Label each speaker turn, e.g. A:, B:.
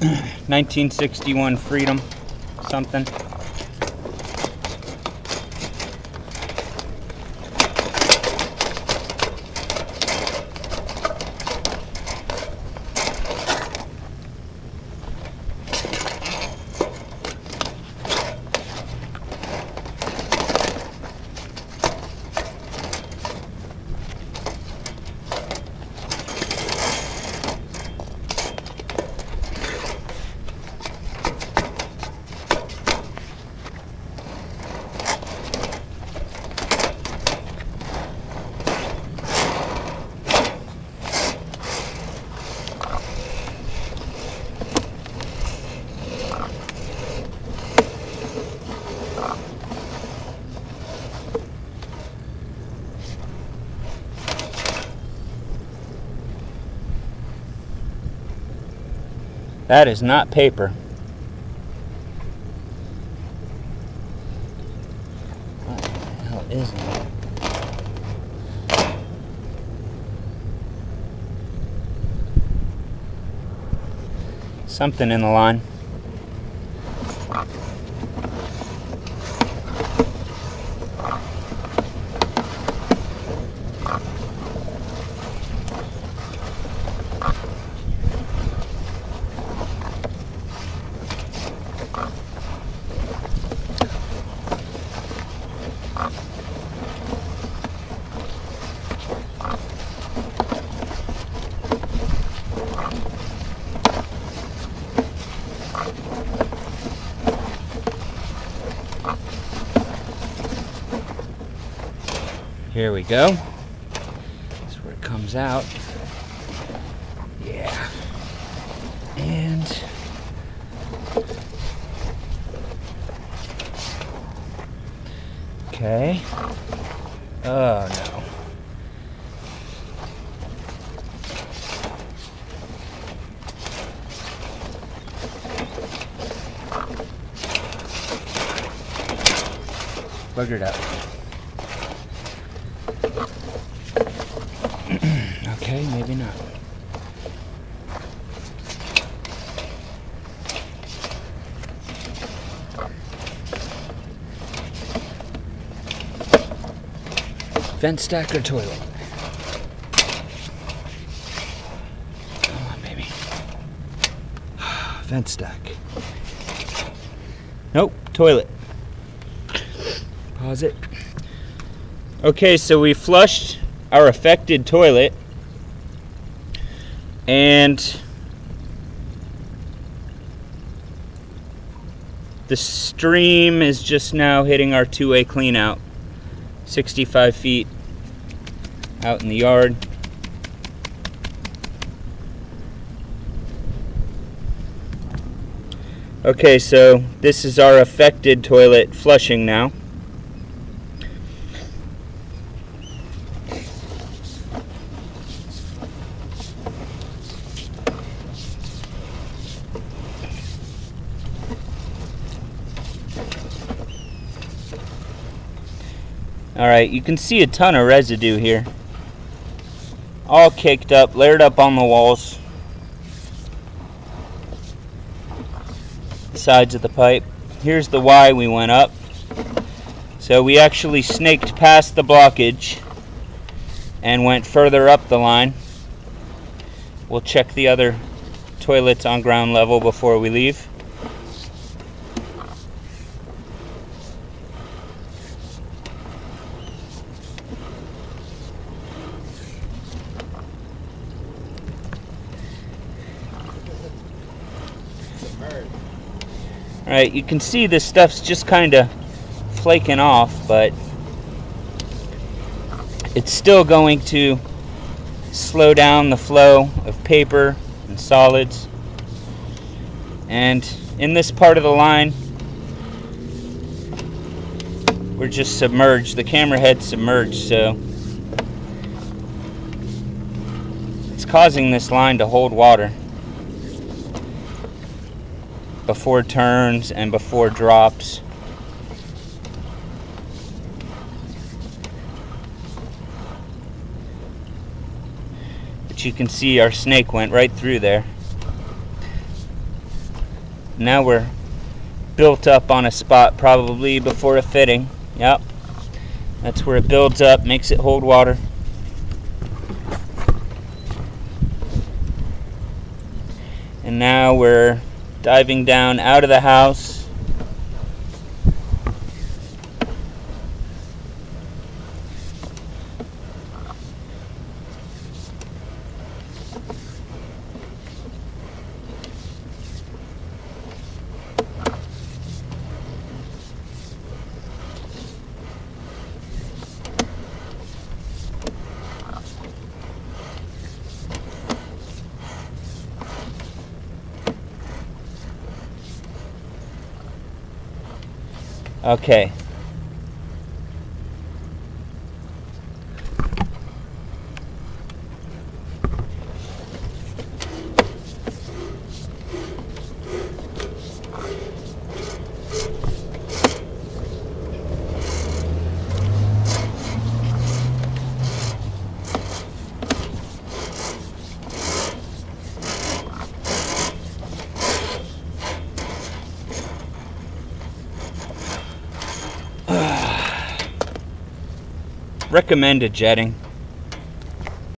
A: 1961 Freedom something. That is not paper. What the hell is it? Something in the line. Here we go. That's where it comes out. Yeah. And Okay. Oh no. Buggered up. okay, maybe not. Vent stack or toilet? Come on, baby. Vent stack. Nope, toilet. Pause it. Okay, so we flushed our affected toilet and the stream is just now hitting our two-way clean out 65 feet out in the yard. Okay so this is our affected toilet flushing now Alright, you can see a ton of residue here. All caked up, layered up on the walls. Sides of the pipe. Here's the why we went up. So we actually snaked past the blockage and went further up the line. We'll check the other toilets on ground level before we leave. All right, you can see this stuff's just kind of flaking off, but it's still going to slow down the flow of paper and solids. And in this part of the line, we're just submerged. The camera head submerged, so it's causing this line to hold water before turns and before drops. But you can see our snake went right through there. now we're built up on a spot probably before a fitting. Yep. That's where it builds up, makes it hold water. And now we're diving down out of the house. Okay. Recommended jetting.